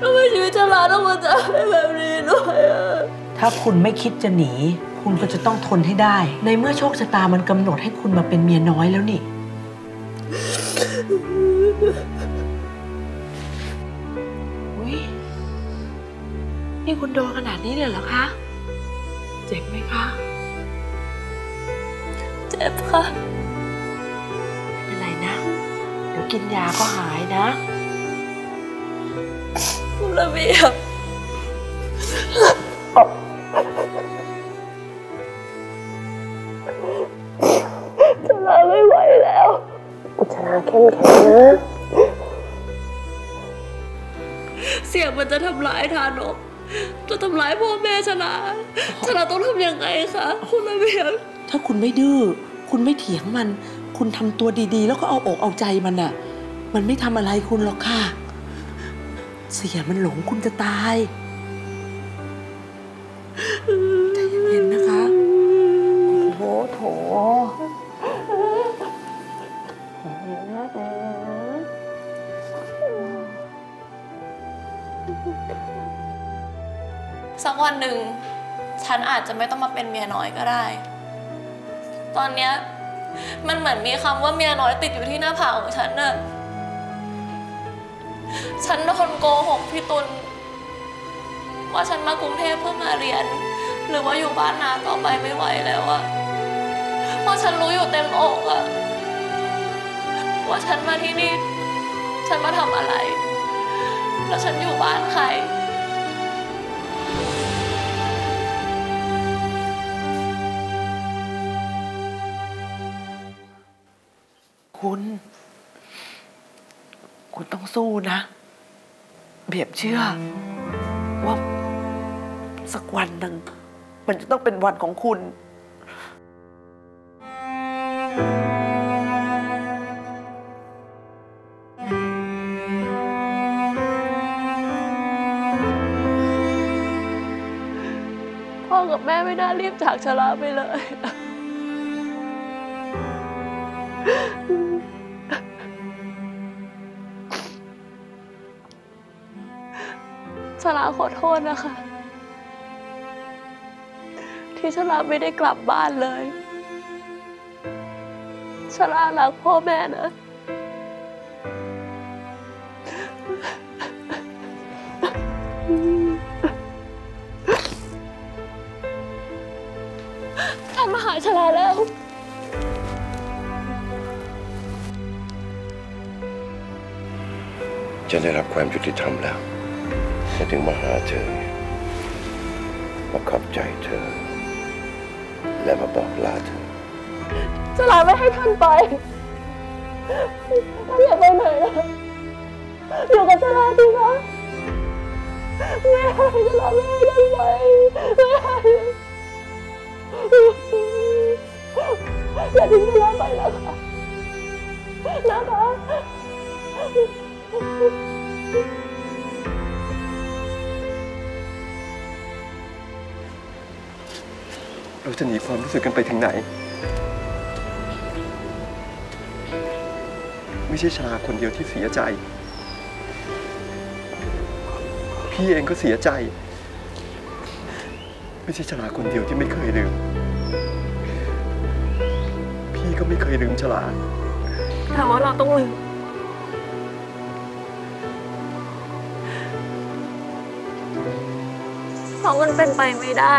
ทำไมชีวิตชลาต้องมาเจออะไรแบบนี้ด้วยอะถ้าคุณไม่คิดจะหนี คุณก็จะต้องทนให้ได้ ในเมื่อโชคชะตามันกำหนดให้คุณมาเป็นเมียน้อยแล้วนี่ อุ๊ยนี่คุณโดนขนาดนี้เลยเหรอคะ เจ็บไหมคะเจ็บค่ะ ไม่เป็นไรนะ เดี๋ยวกินยาก็หายนะคุณระเบียบชลาไม่ไหวแล้ว อุชนาเข้มแข็งนะ เสียงมันจะทำร้ายทานกจะทำร้ายพ่อแม่ชนะชนะต้องทำยังไงคะ คุณระเบียบถ้าคุณไม่ดื้อ คุณไม่เถียงมัน คุณทำตัวดีๆ แล้วก็เอาอกเอาใจมันน่ะมันไม่ทำอะไรคุณหรอกค่ะ เสียมันหลงคุณจะตายใจเย็นๆนะคะ โอ้โหโถสักวันหนึ่ง ฉันอาจจะไม่ต้องมาเป็นเมียน้อยก็ได้ ตอนเนี้ยมันเหมือนมีคำว่าเมียน้อยติดอยู่ที่หน้าผากของฉันน่ะ ฉันทนโกหกพี่ตุลว่าฉันมากรุงเทพเพื่อมาเรียน หรือว่าอยู่บ้านนาต่อไปไม่ไหวแล้วอะเพราะฉันรู้อยู่เต็มอกอะว่าฉันมาที่นี่ ฉันมาทำอะไร แล้วฉันอยู่บ้านใคร คุณ คุณต้องสู้นะ เบียบเชื่อ ว่า สักวันหนึ่ง มันจะต้องเป็นวันของคุณพ่อกับแม่ไม่น่ารีบจากชลาไปเลย ชลาขอโทษนะคะ ที่ชลาไม่ได้กลับบ้านเลยชลารักพ่อแม่นะ ท่านมาหาชลาแล้วฉันได้รับความยุติธรรมแล้ว ฉันถึงมาหาเธอมาขอบใจเธอ และมาบอกลาเธอชลาไม่ให้ท่านไปท่านอย่าไปไหนนะอยู่กับชลาสิคะไม่ให้ชลาไม่ให้ท่านไปไม่ให้อย่าทิ้งชลาไปนะคะนะคะ เราจะหนีความรู้สึกกันไปถึงไหน ไม่ใช่ชาคนเดียวที่เสียใจ พี่เองก็เสียใจ ไม่ใช่ชลาคนเดียวที่ไม่เคยลืม พี่ก็ไม่เคยลืมชลาแต่ว่าเราต้องลืมเพราะมันเป็นไปไม่ได้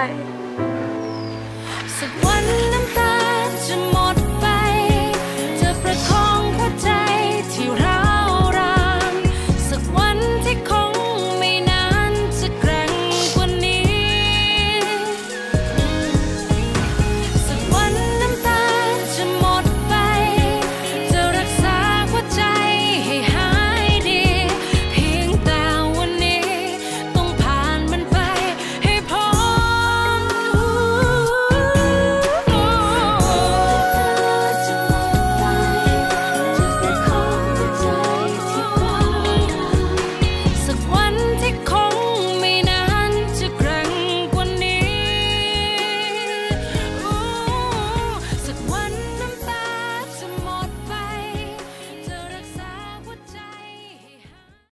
สักวันน้ำตาจะหมด